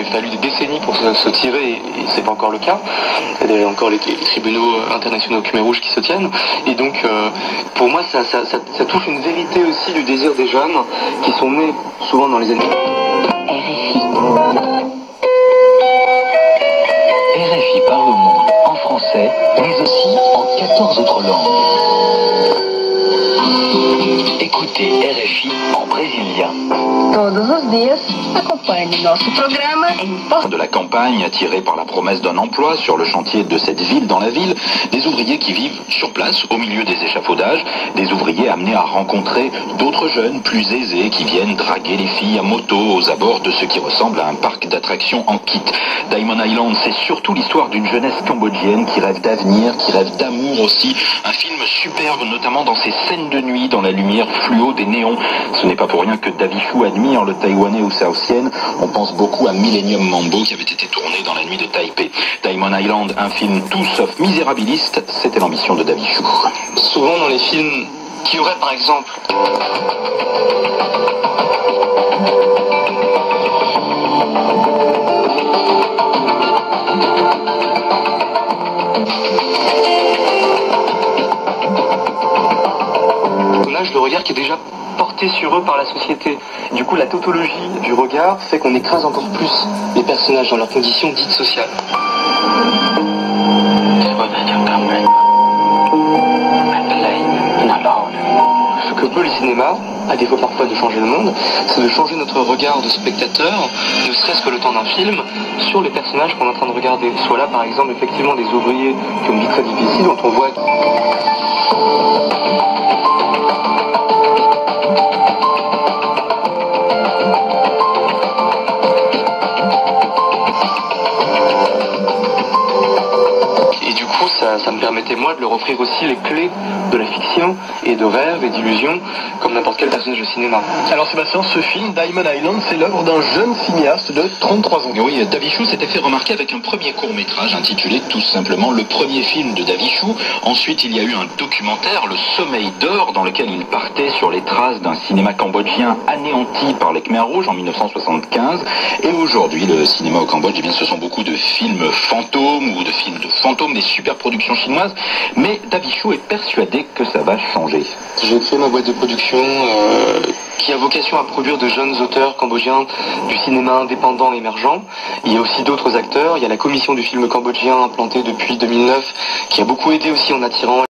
a fallu des décennies pour se, tirer, et, c'est pas encore le cas. Il y a encore les, tribunaux internationaux Khmer Rouge qui se tiennent. Et donc, pour moi, ça, ça touche une vérité aussi du désir des jeunes qui sont nés souvent dans les années. RFI. RFI parle au monde en français, mais aussi en 14 autres langues. Écoutez RFI en brésilien. De la campagne attirée par la promesse d'un emploi sur le chantier de cette ville dans la ville, des ouvriers qui vivent sur place au milieu des échafaudages, des ouvriers amenés à rencontrer d'autres jeunes plus aisés qui viennent draguer les filles à moto aux abords de ce qui ressemble à un parc d'attractions en kit. Diamond Island, c'est surtout l'histoire d'une jeunesse cambodgienne qui rêve d'avenir, qui rêve d'amour aussi. Un film superbe, notamment dans ses scènes de nuit, dans la lumière fluo des néons. Ce n'est pas pour rien que Davichou admire le taïwanais ou saotienne. On pense beaucoup à Millennium Mambo qui avait été tourné dans la nuit de Taipei. Diamond Island, un film tout sauf misérabiliste, c'était l'ambition de Davichou. Souvent dans les films qui auraient par exemple le regard qui est déjà sur eux par la société. Du coup, la tautologie du regard fait qu'on écrase encore plus les personnages dans leurs conditions dites sociales. Ce que peut le cinéma, à défaut parfois de changer le monde, c'est de changer notre regard de spectateur, ne serait-ce que le temps d'un film, sur les personnages qu'on est en train de regarder. Soit là, par exemple, effectivement, des ouvriers qui ont une vie très difficile, dont on voit... trabajo ça, me permettait moi de leur offrir aussi les clés de la fiction et de rêve et d'illusion comme n'importe quel personnage de cinéma. Alors Sébastien, ce film, Diamond Island, c'est l'œuvre d'un jeune cinéaste de 33 ans. oui, Davichou s'était fait remarquer avec un premier court métrage intitulé tout simplement Le premier film de Davichou. Ensuite, il y a eu un documentaire, Le Sommeil d'or, dans lequel il partait sur les traces d'un cinéma cambodgien anéanti par les Khmer Rouges en 1975. Et aujourd'hui, le cinéma au Cambodge, eh bien, ce sont beaucoup de films fantômes ou de films de fantômes, des super chinoise, mais est persuadé que ça va changer. J'ai créé ma boîte de production euh, qui a vocation à produire de jeunes auteurs cambodgiens du cinéma indépendant émergent. Il y a aussi d'autres acteurs. Il y a la commission du film cambodgien implantée depuis 2009 qui a beaucoup aidé aussi en attirant